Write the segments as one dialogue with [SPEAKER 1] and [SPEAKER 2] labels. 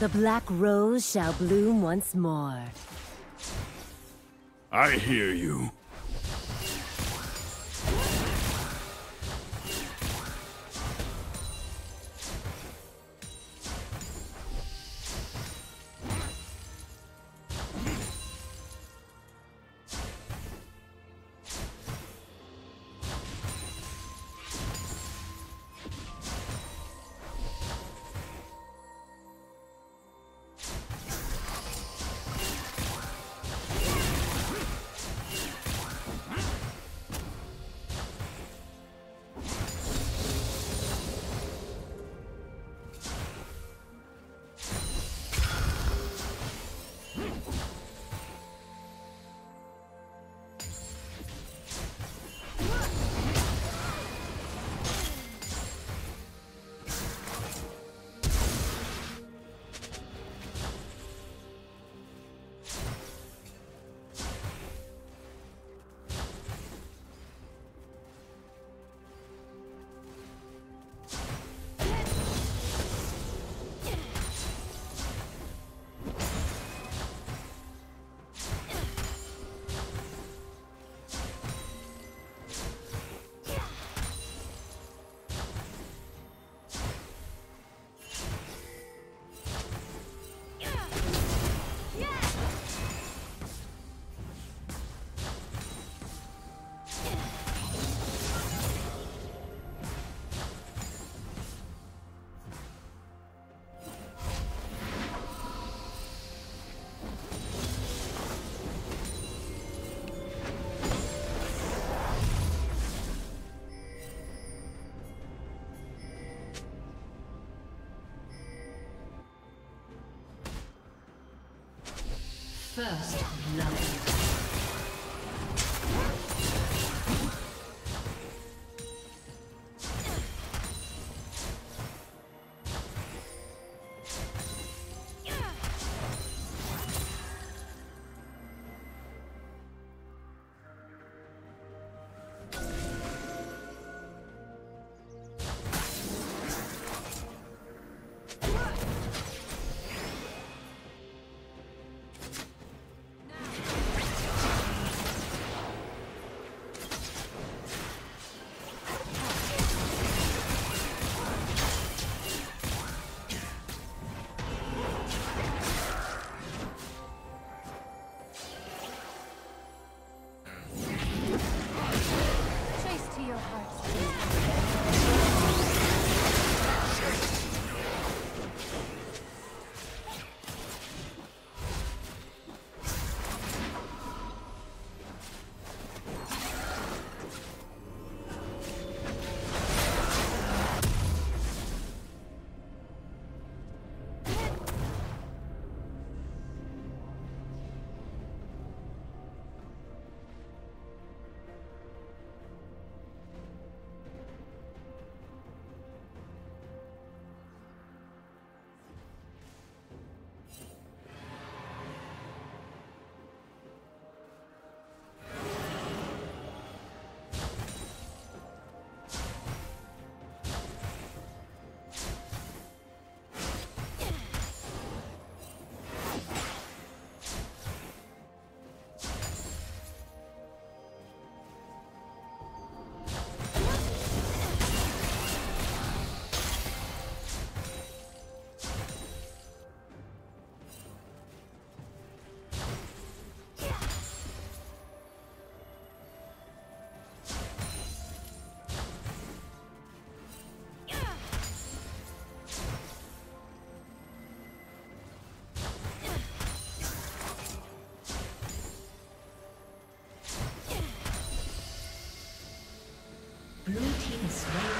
[SPEAKER 1] The black rose shall bloom once more.
[SPEAKER 2] I hear you.
[SPEAKER 3] First blood. This way.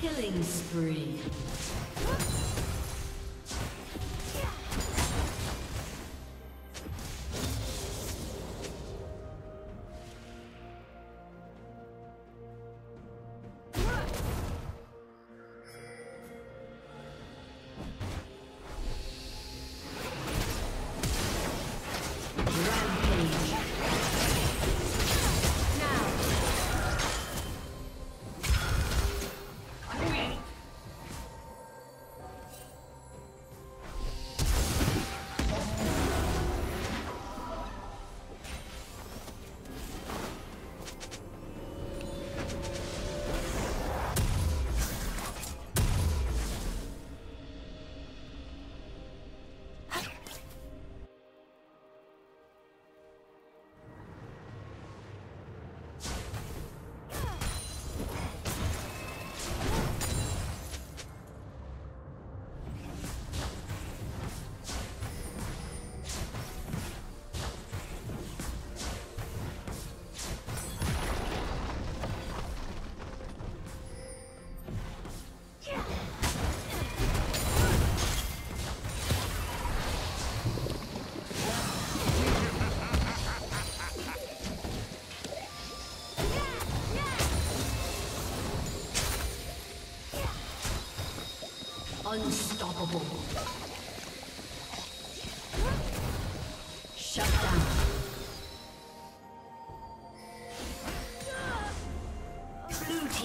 [SPEAKER 3] Unstoppable.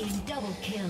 [SPEAKER 3] Team double kill.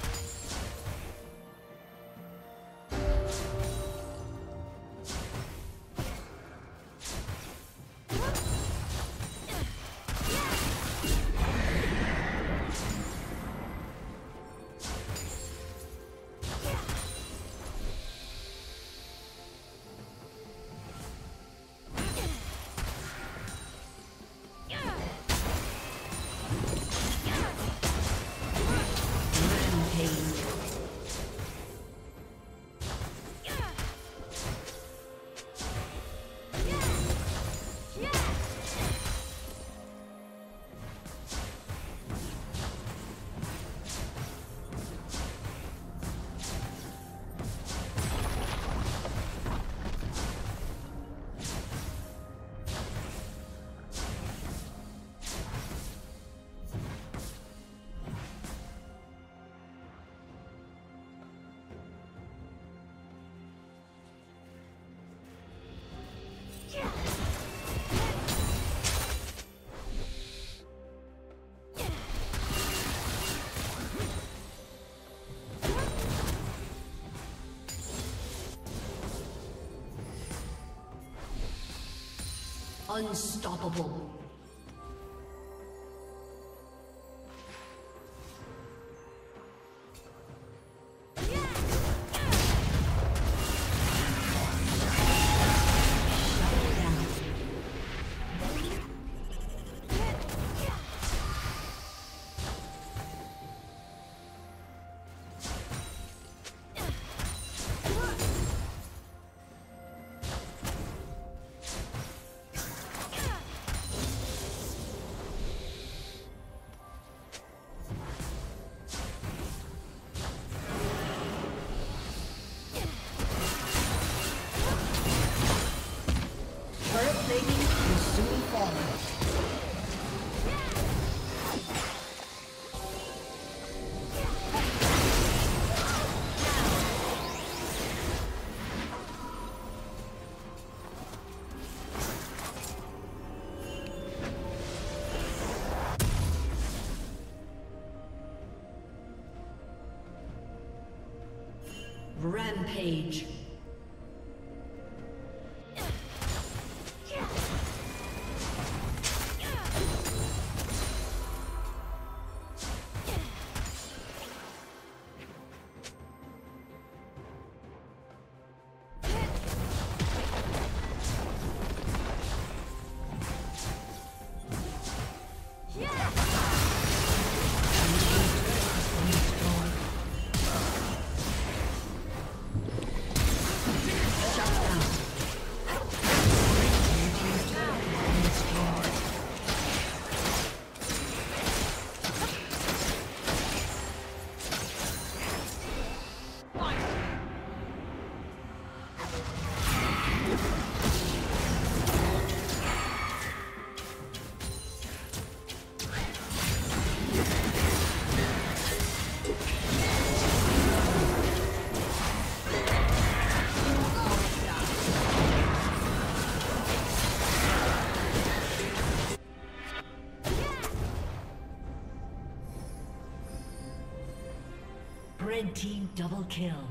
[SPEAKER 3] Unstoppable. Rampage. Team double kill.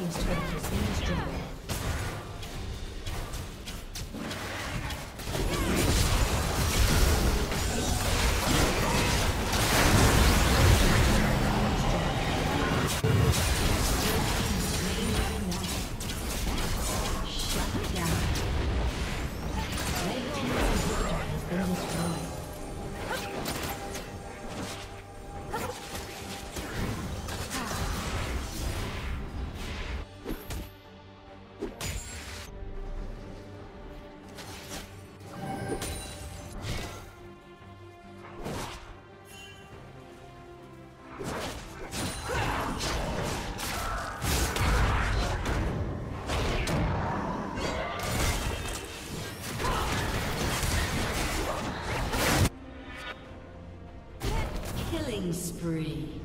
[SPEAKER 3] Team's turret Killing spree.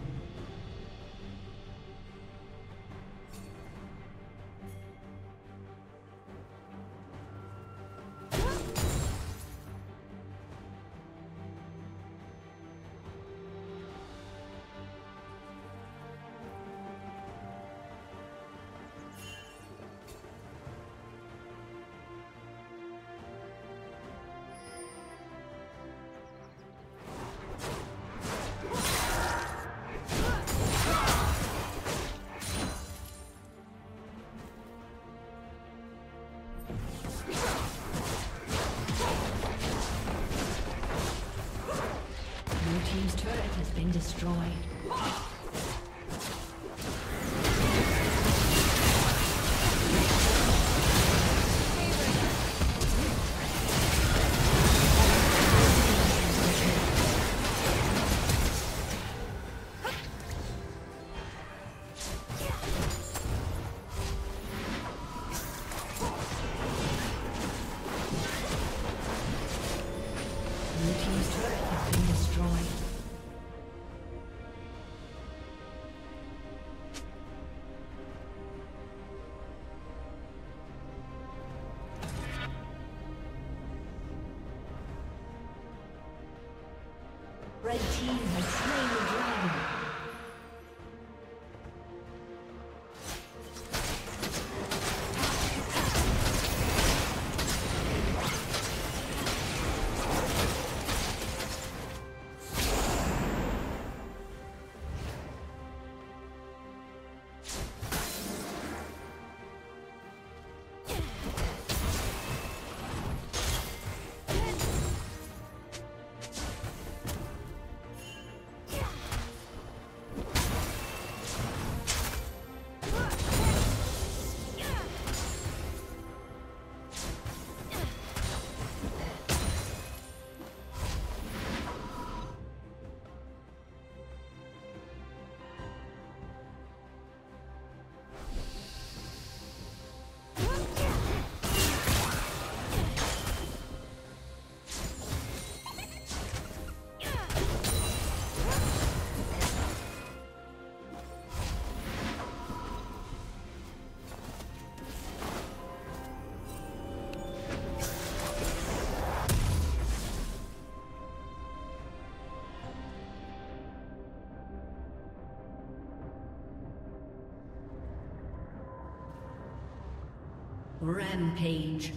[SPEAKER 3] Rampage.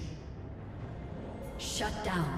[SPEAKER 3] Shut down.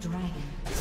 [SPEAKER 3] Dragon.